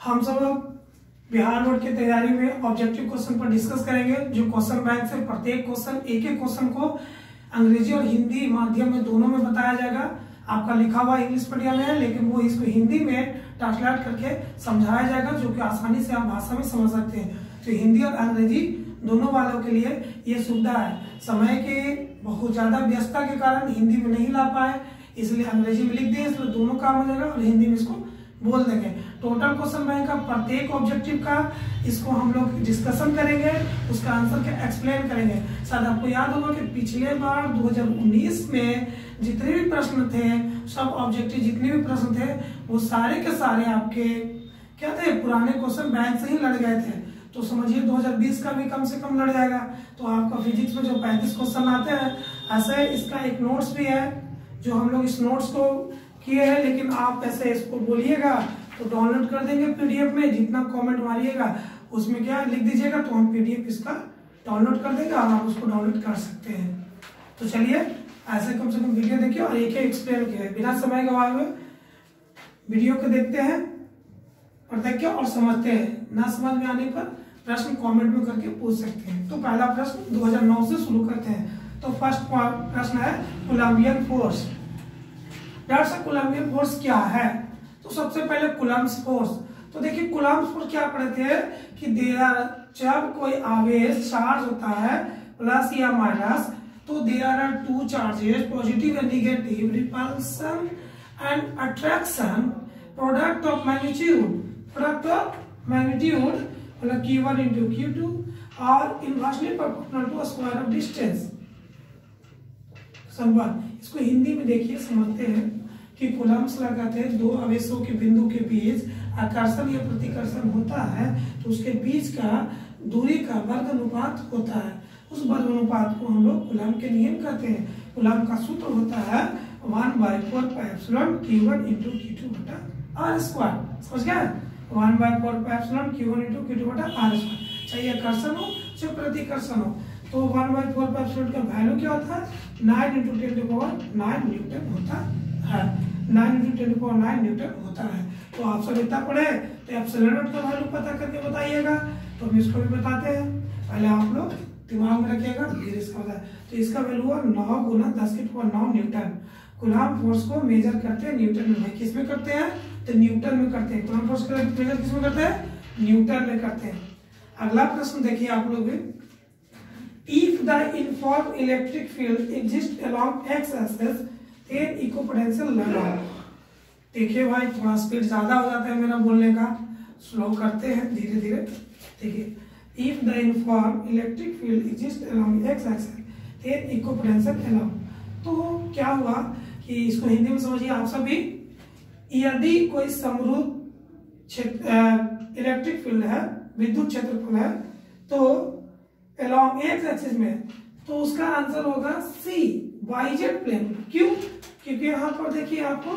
हम सब लोग बिहार बोर्ड की तैयारी में ऑब्जेक्टिव क्वेश्चन पर डिस्कस करेंगे, जो क्वेश्चन बैंक से प्रत्येक क्वेश्चन एक एक क्वेश्चन को अंग्रेज़ी और हिंदी माध्यम में दोनों में बताया जाएगा। आपका लिखा हुआ इंग्लिश मीडियम है, लेकिन वो इसको हिंदी में ट्रांसलेट करके समझाया जाएगा, जो कि आसानी से आप भाषा में समझ सकते हैं। तो हिंदी और अंग्रेज़ी दोनों वालों के लिए ये सुविधा है। समय के बहुत ज़्यादा व्यस्तता के कारण हिंदी में नहीं ला पाए, इसलिए अंग्रेज़ी में लिख दिए इसलिए दोनों काम हो जाएगा और हिंदी में इसको बोल देंगे। टोटल क्वेश्चन बैंक का प्रत्येक ऑब्जेक्टिव का इसको हम लोग डिस्कशन करेंगे, उसका आंसर के एक्सप्लेन करेंगे। शायद आपको याद होगा कि पिछले बार 2019 में जितने भी प्रश्न थे, सब ऑब्जेक्टिव जितने भी प्रश्न थे, वो सारे के सारे आपके, क्या थे, पुराने क्वेश्चन बैंक से ही लड़ गए थे। तो समझिए 2020 का भी कम से कम लड़ जाएगा। तो आपका फिजिक्स में जो पैंतीस क्वेश्चन आते हैं, ऐसे इसका एक नोट्स भी है, जो हम लोग इस नोट्स को किए हैं, लेकिन आप ऐसे इसको बोलिएगा तो डाउनलोड कर देंगे पीडीएफ में, जितना कमेंट मारिएगा, उसमें क्या लिख दीजिएगा तो हम पीडीएफ इसका डाउनलोड कर देंगे और आप उसको डाउनलोड कर सकते हैं। तो चलिए, ऐसे कम से कम वीडियो देखिए और एक एक्सप्लेन किया है। बिना समय गवाए हुए वीडियो को देखते हैं और देख के और समझते हैं। ना समझ में आने पर प्रश्न कमेंट में करके पूछ सकते हैं। तो पहला प्रश्न 2009 से शुरू करते हैं। तो फ़र्स्ट प्रश्न है कोलंबियन फोर्स साहब कोलम्बियन फोर्स क्या है? तो सबसे पहले कुलम्स फोर्स तो देखिए कुलम्स फोर्स क्या पढ़ते हैं कि देर जब कोई आवेश चार्ज होता है प्लस या माइनस तो there are two charges positive and negative repulsion and attraction product of magnitude product of magnitude मतलब q1 into q2 और inversely proportional to square of distance संबंध इसको हिंदी में देखिए, समझते हैं। कि कुलम्स लगाते हैं, दो आवेशों के बिंदु के बीच आकर्षण या प्रतिकर्षण होता है तो उसके बीच का दूरी का वर्ग अनुपात होता है। उस वर्ग अनुपात को हम लोग कुलम के नियम कहते हैं। कुलम का सूत्र होता है one by four pi epsilon Q one into Q two बटा आर स्क्वायर। समझ गया one by four pi epsilon Q one into Q two बटा आर स्क्वायर। चाहे आकर्षण हो, चाहे प्रतिकर्षण हो तो वन बाई फोर पाइप्सलॉन का वैल्यू क्या होता है? Nine into ten to power nine newton होता है। Nine into ten power nine newton होता है। तो आप सब इतना पढ़े तो एप्सिलॉन नॉट का वैल्यू पता करके बताइएगा। तो हम इसको भी बताते हैं। पहले आप लोग दिमाग में रखिएगा, फिर इसका बताए तो इसका वैल्यू हुआ नौ गुना दस के पावर नौ न्यूटन। कुलाम फोर्स को मेजर करते हैं, न्यूटन में। किसमें करते हैं? तो न्यूटन में करते हैं। कुलाम फोर्स मेजर किसमें करते हैं? न्यूटन में करते हैं। अगला प्रश्न देखिए आप लोग भी। If the uniform electric field exist along X axis then equipotential लगाओ देखिए भाई, थोड़ा स्पीड ज़्यादा हो जाता है मेरा बोलने का। स्लो करते हैं धीरे धीरे देखिए if the uniform electric field exist along X axis then equipotential along तो क्या हुआ कि इसको हिंदी में समझिए आप सभी। यदि कोई समृद्ध इलेक्ट्रिक फ़ील्ड है, विद्युत क्षेत्रफल है तो अलोंग एक्स एक्सिस में तो उसका आंसर होगा सी वाईजेड प्लेन क्यों? क्योंकि यहाँ पर देखिए आपको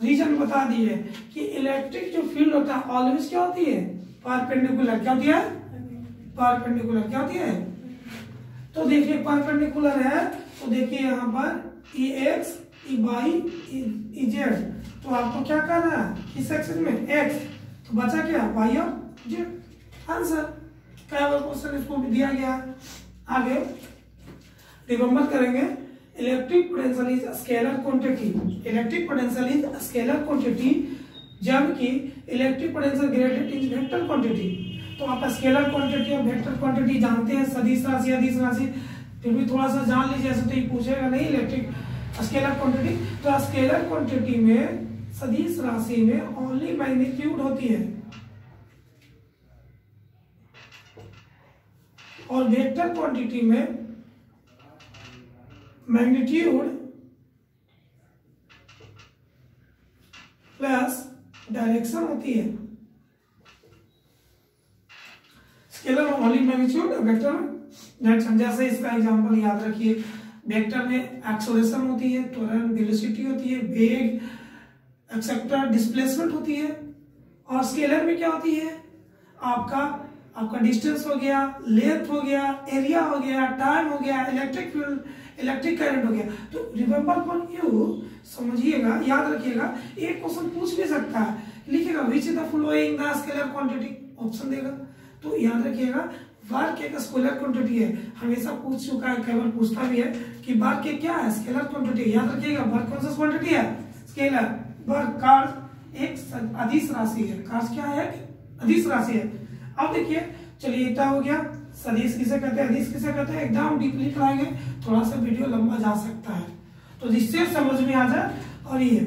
रीजन बता दिए कि इलेक्ट्रिक जो फ़ील्ड होता है ऑलवेज क्या होती है? परपेंडिकुलर क्या होती है? परपेंडिकुलर क्या होती है? तो देखिए परपेंडिकुलर है तो देखिए यहाँ पर E X E Y E Z तो आपको क्या करना है? इस सेक्शन में एक्स तो बचा क्या? वाई और जेड आंसर क्या क्वेश्चन इसको भी दिया गया। आगे। रिमेम्बर करेंगे। Electric potential is scalar quantity electric potential is scalar quantity जबकि electric potential gradient is vector quantity तो आप स्केलर क्वांटिटी और वेक्टर क्वांटिटी जानते हैं, सदिश राशि, अदिश राशि, फिर भी थोड़ा सा जान लीजिए, ऐसे तो ये पूछेगा नहीं इलेक्ट्रिक स्केलर क्वांटिटी तो स्केलर क्वांटिटी में, सदिश राशि में ओनली मैग्नीट्यूड होती है। और वेक्टर क्वांटिटी में मैग्नीट्यूड प्लस डायरेक्शन होती है। Scalar only magnitude, vector direction जैसे इसका एग्जांपल याद रखिए। वेक्टर में एक्सोलेशन होती है, त्वरण वेलोसिटी होती है, वेग एक्सेप्टर डिस्प्लेसमेंट होती है। और स्केलर में क्या होती है? आपका आपका डिस्टेंस हो गया लेंथ हो गया एरिया हो गया टाइम हो गया इलेक्ट्रिक फ़ील्ड इलेक्ट्रिक करंट हो गया। तो रिमेंबर फॉर यू समझिएगा, याद रखिएगा, एक क्वेश्चन पूछ भी सकता है। लिखिएगा which is the following scalar quantity option देगा। तो याद रखिएगा वर्क एक स्केलर क्वांटिटी है। हमेशा पूछ चुका है, कई बार पूछता भी है कि वर्क के क्या है? स्केलर क्वांटिटी याद रखिएगा वर्क कौन सा क्वांटिटी है? स्केलर वर्क कार्स एक अधिस राशि है। कार्स क्या है? अधिस राशि है। अब देखिए, चलिए, इतना हो गया। सदिश किसे कहते हैं? अधिस किसे कहते हैं? एकदम डीपली पढ़ाएँगे थोड़ा सा वीडियो लंबा जा सकता है। तो जिससे समझ में आ जाए, और ये।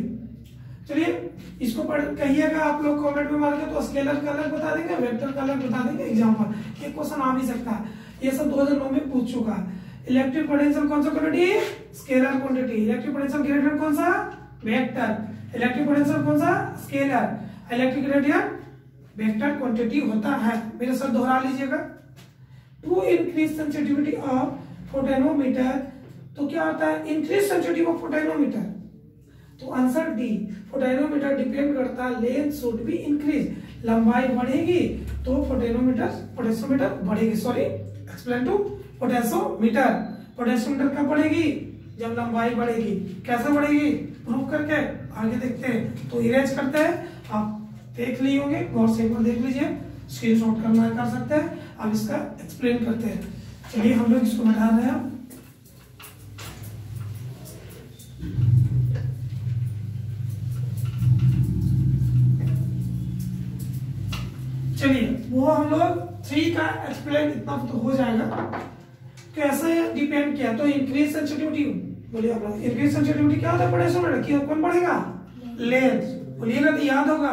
चलिए, इसको पढ़ कहिएगा आप लोग कमेंट में मार के तो स्केलर का अलग बता देंगे वेक्टर का अलग बता देंगे एग्ज़ाम्पल ये क्वेश्चन आ भी सकता है। ये सब 2009 में पूछ चुका है। इलेक्ट्रिक पोटेंशियल कौन सा quantity scalar quantity electric potential gradient कौन सा? वेक्टर इलेक्ट्रिक पोटेंशियल कौन सा? Scalar electric gradient vector quantity होता है। मेरे साथ दोहरा लीजिएगा। To increase sensitivity of potentiometer तो क्या होता है? इंक्रीज सेंसिटिविटी ऑफ़ फोटेनोमीटर तो आंसर डी फोटेनोमीटर डिपेंड करता है लेंथ शुड बी इंक्रीज लंबाई बढ़ेगी तो फोटेनोमीटर पोटेशियोमीटर बढ़ेगी. Sorry explain to potentiometer potentiometer कब बढ़ेगी? जब लंबाई बढ़ेगी. कैसे बढ़ेगी? प्रूफ करके आगे देखते हैं. तो इरेज करते हैं. आप देख लिए होंगे गौर से एक बार देख लीजिए. स्क्रीन शॉट करना कर सकते हैं. अब इसका एक्सप्लेन करते हैं. चलिए हम लोग इसको बढ़ा रहे हैं। चलिए वो हम लोग थ्री का एक्सप्लेन इतना तो हो जाएगा। कैसे डिपेंड किया तो इंक्रीज सेंसिटिविटी बोलिए आप लोग इंक्रीज सेंसिटिविटी क्या होता है पढ़े सुन रहे कौन पढ़ेगा? लेंथ बोलिएगा तो याद होगा।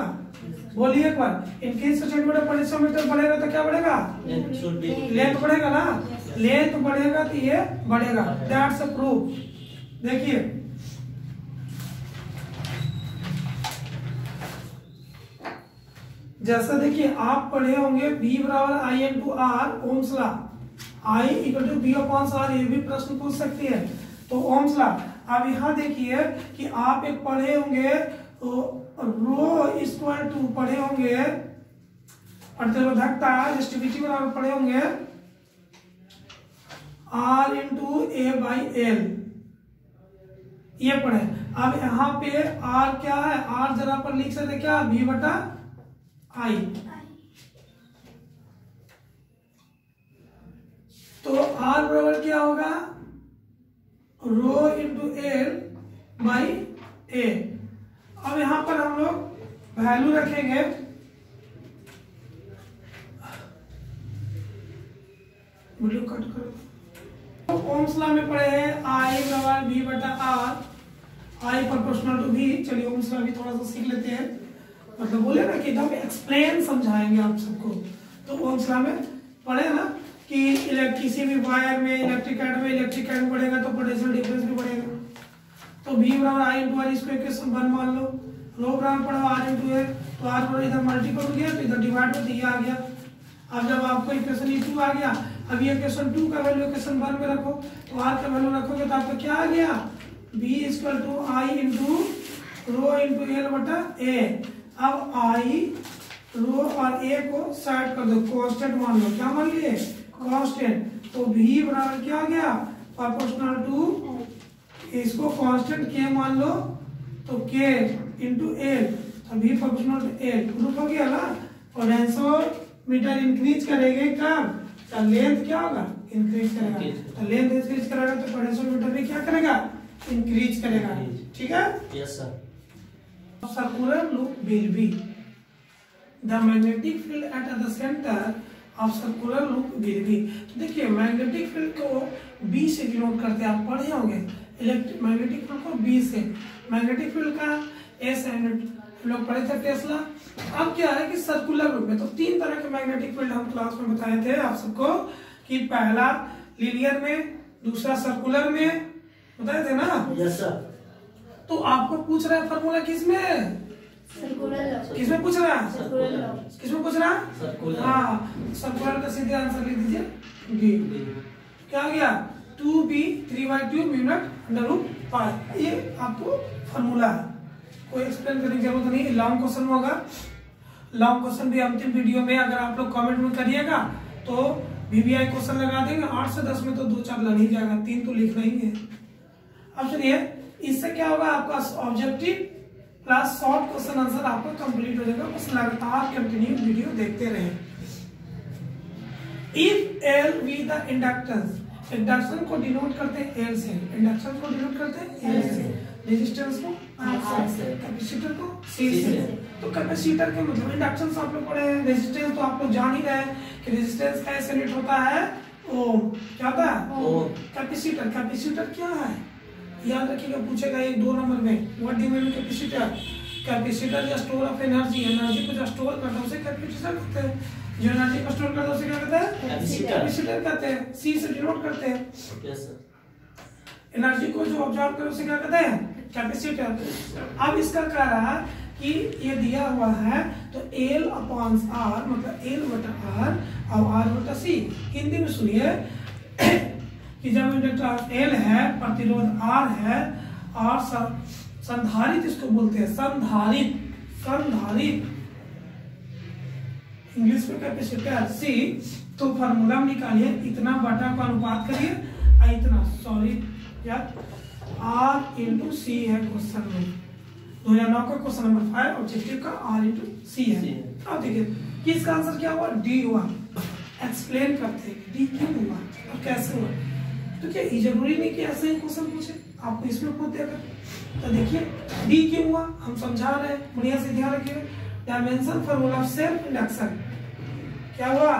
बोलिए एक बार इंक्रीज सेंसिटिविटी पोटेशियोमीटर बढ़ेगा तो क्या बढ़ेगा लेंथ बढ़ेगा ना? लेंथ बढ़ेगा तो ये बढ़ेगा? दैट्स प्रूफ देखिए। जैसा देखिए, आप पढ़े होंगे बी बराबर I into R Ohm's I equal to V upon R ये भी प्रश्न पूछ सकती है। तो ओम्स अब यहाँ देखिए कि आप एक पढ़े होंगे तो रो इक्वल टू पढ़े होंगे, प्रतिरोधकता डिस्ट्रीब्यूटिव बराबर पढ़े होंगे R into A by L ये पढ़े। अब यहाँ पे आर क्या है? आर जरा पर लिख सकते क्या? बी बटा आई तो आर बराबर क्या होगा? Rho into L by A अब यहाँ पर हम लोग वैल्यू रखेंगे। वीडियो कट करो। ओम्स लॉ में पढ़े हैं? आई बराबर बी बटा आर आई प्रोपोर्शनल टू भी चलिए ओम्स लॉ भी थोड़ा सा सीख लेते हैं। मतलब बोले ना कि एकदम एक्सप्लेन समझाएँगे आप सबको। तो ओम्स लॉ में पढ़े ना कि किसी भी वायर में इलेक्ट्रिक करंट में इलेक्ट्रिक करंट बढ़ेगा तो पोटेंशियल डिफरेंस भी बढ़ेगा। तो बी बराबर आई इंटू आर इसको इक्वेशन वन मान लो। रो बराबर पढ़ो आर इंटू ए तो आर बराबर इधर मल्टीपल हो गया तो इधर डिवाइड हो दिया आ गया। अब जब आपको इक्वेशन ई टू आ गया, अब ये इक्वेशन टू का वैल्यू इक्वेशन वन में रखो तो आर का वैल्यू रखोगे तो आपका क्या आ गया? V equal to I into rho into L बटा ए अब आई रो और ए को साइड कर दो कांस्टेंट मान लो, क्या मान लिए? कांस्टेंट तो भी बराबर क्या आ गया? प्रोपोर्शनल टू इसको कांस्टेंट के मान लो तो के इंटू एल तो भी प्रोपोर्शनल टू एल प्रूफ हो गया ना? पोटेंशियोमीटर इंक्रीज करेंगे कब? तो लेंथ क्या होगा? इंक्रीज करेगा। तो लेंथ इंक्रीज करेगा तो पोटेंशियोमीटर भी क्या करेगा? इंक्रीज करेगा। ठीक है? Yes sir circular loop will be the magnetic field at the center of circular loop will be तो देखिए मैग्नेटिक फ़ील्ड को बी से डिनोट करते हैं। आप पढ़े होंगे। इलेक्ट्रिक मैग्नेटिक फ़ील्ड को B से। मैग्नेटिक फ़ील्ड का एस हम लोग पढ़े थे टेस्ला। अब क्या है कि सर्कुलर रूप में तो तीन तरह के मैग्नेटिक फ़ील्ड हम क्लास में बताए थे आप सबको कि पहला लीनियर में दूसरा सर्कुलर में बताए थे ना? यस सर तो आपको पूछ रहा है फॉर्मूला किसमें सर्कुलर किसमें पूछ रहा है? किसमें पूछ रहा है? हाँ सर्कुलर का सीधे आंसर लिख दीजिए। बी क्या हो गया? Two B three by two minute under root pi ये आपको फॉर्मूला है। कोई एक्सप्लेन करने की ज़रूरत नहीं। लॉन्ग क्वेश्चन होगा। लॉन्ग क्वेश्चन भी अंतिम वीडियो में अगर आप लोग कमेंट में करिएगा तो वीवीआई क्वेश्चन लगा देंगे। आठ से दस में तो दो चार लड़ ही जाएगा, तीन तो लिखना ही है। अब सुनिए, इससे क्या होगा? आपका objective plus short question answer आपका कंप्लीट हो जाएगा। बस लगातार कंटिन्यू वीडियो देखते रहे। If L be the inductance induction को डिनोट करते हैं एल से। इंडक्शन को डिनोट करते हैं एल से। रेजिस्टेंस को आर से कैपेसिटर को? सी से तो कैपेसिटर के मतलब इंडक्शन आप लोग पढ़े हैं रेजिस्टेंस तो आप लोग जान ही रहे कि रेजिस्टेंस का यूनिट होता है। ओम क्या होता है कैपेसिटर कैपेसिटर क्या है? याद रखिएगा पूछेगा ये दो नंबर में। What do mean capacitor capacitor या स्टोर ऑफ़ एनर्जी एनर्जी को जो स्टोर करता है उसे कैपेसिटर कहते हैं। जो एनर्जी को स्टोर करता है उसे क्या कहते हैं? कैपेसिटर कहते हैं। सी से डिनोट करते हैं। यस सर एनर्जी को जो ऑब्ज़र्व करे, उसे क्या कहते हैं? कैपेसिटर अब इसका कह रहा है कि ये दिया हुआ है तो एल अपॉन आर मतलब एल बटा आर और आर बटा सी हिंदी में सुनिए कि जब इंडक्टर एल है, प्रतिरोध आर है और संधारित इसको बोलते हैं, संधारित संधारित। इंग्लिश में कैपेसिटर सी तो फार्मूला निकालिए, इतना बटा का अनुपात करिए, इतना सॉरी या आर इंटू सी है क्वेश्चन में। दो हज़ार नौ का क्वेश्चन नंबर फाइव ऑब्जेक्टिव का आर इंटू सी है। अब देखिए कि इसका आंसर क्या हुआ? डी हुआ। एक्सप्लेन करते हैं डी क्यों हुआ और कैसे हुआ। तो क्या ये ज़रूरी नहीं कि ऐसे ही क्वेश्चन पूछे? आपको इसमें पूछ देगा तो देखिए डी क्यों हुआ? हम समझा रहे हैं बढ़िया से ध्यान रखिए। Dimension formula of self induction क्या हुआ?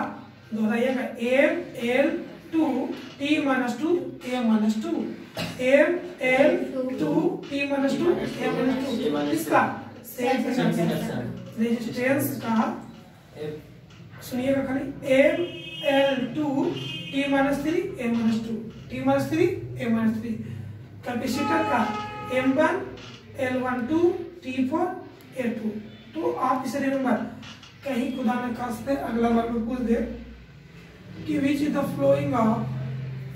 दोहराइएगा। M L two T minus two A minus two M L two T minus two A minus two इसका सेल्फ इंडक्शन रेजिस्टेंस का सुनिएगा खाली M L two T minus three A minus two T minus three A minus three capacitor का M one L one two T four two तो आप इसे remember कहीं खुदा ने खास्ते अगला बार में पूछ दे कि which is the following of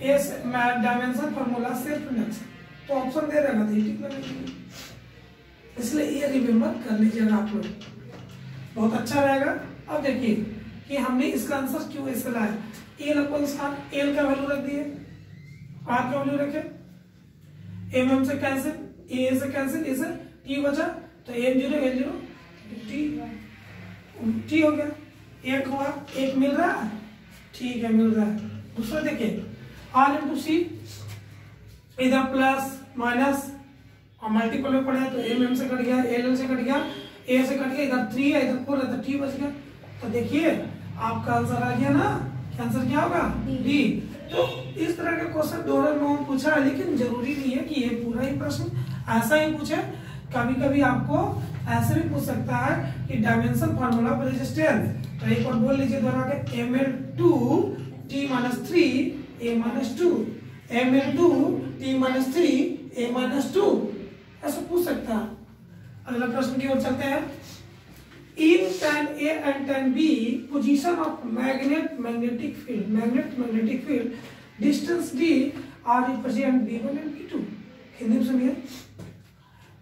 S dimension formula self induction तो ऑप्शन दे रहेगा तो ठीक लगेगा। इसलिए ये रिमेम्बर कर लीजिएगा आप लोग। बहुत अच्छा रहेगा। अब देखिए कि हमने इसका आंसर क्यों ऐसे लाया। एल अपन साथ एल का वैल्यू रख दिए। आर का वैल्यू रखे। एम एम से कैंसिल ए से कैंसिल ए से टी बचा। तो M zero L zero T T हो गया। एक हुआ, एक मिल रहा है। ठीक है, मिल रहा है। दूसरा देखिए आर इंटू सी इधर प्लस माइनस और मल्टीपल में पढ़े तो एम एम से कट गया एल एल से कट गया ए से कट गया इधर थ्री है इधर फोर है तो टी बच गया। तो देखिए आपका आंसर आ गया ना? आंसर क्या होगा? डी तो इस तरह के क्वेश्चन दो हज़ार नौ में पूछा है लेकिन ज़रूरी नहीं है कि ये पूरा ही प्रश्न ऐसा ही पूछे। कभी कभी आपको ऐसे भी पूछ सकता है कि डायमेंशन फार्मूला ऑफ़ रेजिस्टेंस तो एक बार बोल लीजिए दोहरा के M L two T minus three A minus two M L two T minus three A minus two ऐसा पूछ सकता है। अगला प्रश्न की ओर चलते हैं। In tan A and tan B, position of magnet, magnetic field, magnet, magnetic field, distance D are represent B1 and B2 Hindi में सुनिए।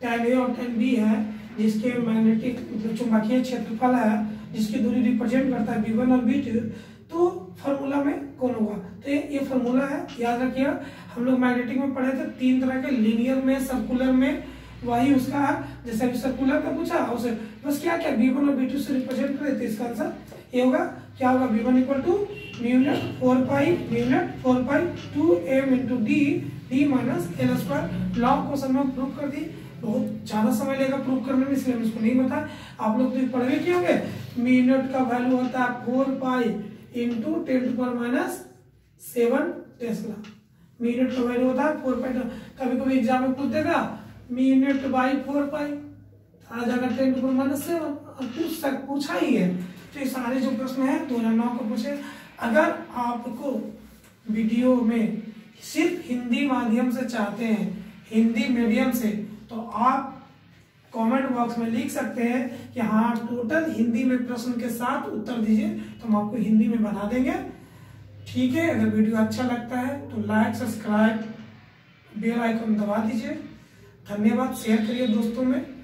Tan A और tan B है, जिसके मैग्नेटिक मतलब चुंबकीय क्षेत्रफल है, जिसकी दूरी रिप्रेजेंट करता है B1 और B2 तो फार्मूला में कौन होगा? तो ये फॉर्मूला है, याद रखिएगा। हम लोग मैग्नेटिक में पढ़े थे तीन तरह के लीनियर में सर्कुलर में, वही उसका जैसे अभी सर्कुलर का पूछा, उसे, बस क्या क्या बी वन और बी टू से रिप्रेजेंट करे थे इसका आंसर ये होगा, क्या होगा B one equal to mu naught four pi mu naught four pi two M into D D minus L square log question में प्रूव कर दी बहुत ज़्यादा समय लेगा प्रूव करने में, इसलिए हम इसको नहीं बताया आप लोग तो पढ़ के होंगे। म्यूनेट का वैल्यू होता है four pi into ten to power minus seven tesla. Minute का वैल्यू होता है फोर पॉइंट कभी कभी एग्ज़ाम में पूछ देगा मिनट बाई फोर पाई। आ जाएगा टेन टू माइनस सेवन पूछ सक, पूछा ही है। तो ये सारे जो प्रश्न है, दो हज़ार नौ को पूछे। अगर आपको वीडियो में सिर्फ़ हिंदी माध्यम से चाहते हैं, हिंदी मीडियम से तो आप कमेंट बॉक्स में लिख सकते हैं कि हाँ टोटल हिंदी में प्रश्न के साथ उत्तर दीजिए तो हम आपको हिंदी में बना देंगे। ठीक है, अगर वीडियो अच्छा लगता है तो लाइक सब्सक्राइब बेल आइकन दबा दीजिए। धन्यवाद शेयर करिए दोस्तों में।